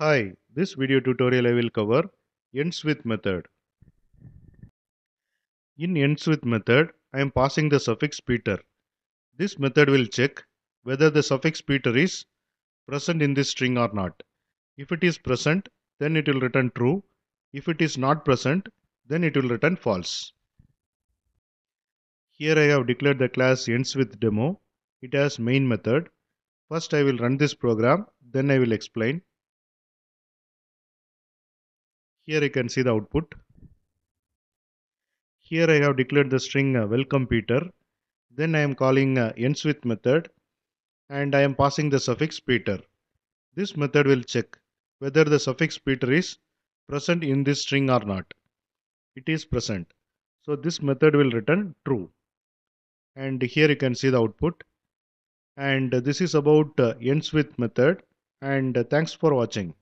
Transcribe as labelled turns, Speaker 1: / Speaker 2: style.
Speaker 1: Hi, this video tutorial I will cover ends with method. In ends with method, I am passing the suffix Peter. This method will check whether the suffix Peter is present in this string or not. If it is present, then it will return true. If it is not present, then it will return false. Here I have declared the class ends with demo. It has main method. First I will run this program, then I will explain. Here you can see the output. Here I have declared the string uh, welcome Peter. Then I am calling uh, ends with method and I am passing the suffix Peter. This method will check whether the suffix Peter is present in this string or not. It is present. So this method will return true. And here you can see the output. And this is about uh, ends with method. And uh, thanks for watching.